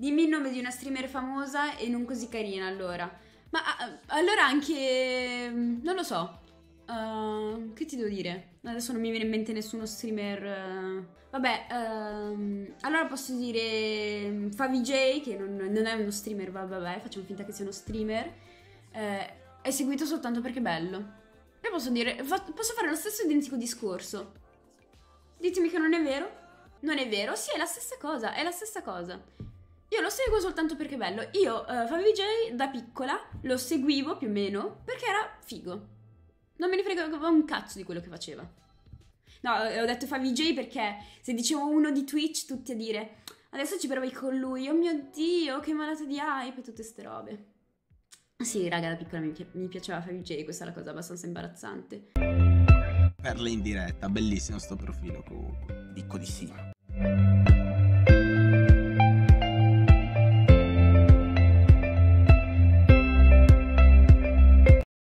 Dimmi il nome di una streamer famosa e non così carina allora. Ma uh, allora anche... non lo so. Uh, che ti devo dire? Adesso non mi viene in mente nessuno streamer. Uh, vabbè, uh, allora posso dire mm, FaviJ, che non, non, è uno streamer, vabbè, facciamo finta che sia uno streamer. Eh, è seguito soltanto perché è bello. E posso dire, fa, posso fare lo stesso identico discorso. Ditemi che non è vero? Non è vero? Sì, è la stessa cosa, è la stessa cosa. Io lo seguo soltanto perché è bello. Io, uh, FaviJ, da piccola, lo seguivo più o meno perché era figo. Non me ne frega un cazzo di quello che faceva. No, eh, ho detto fa VJ perché se dicevo uno di Twitch, tutti a dire adesso ci provi con lui, oh mio dio, che malato di hype e tutte ste robe. Sì, raga, da piccola mi, pi- mi piaceva fare VJ, questa è la cosa abbastanza imbarazzante. Perle in diretta, bellissimo sto profilo comunque. Dico di sì.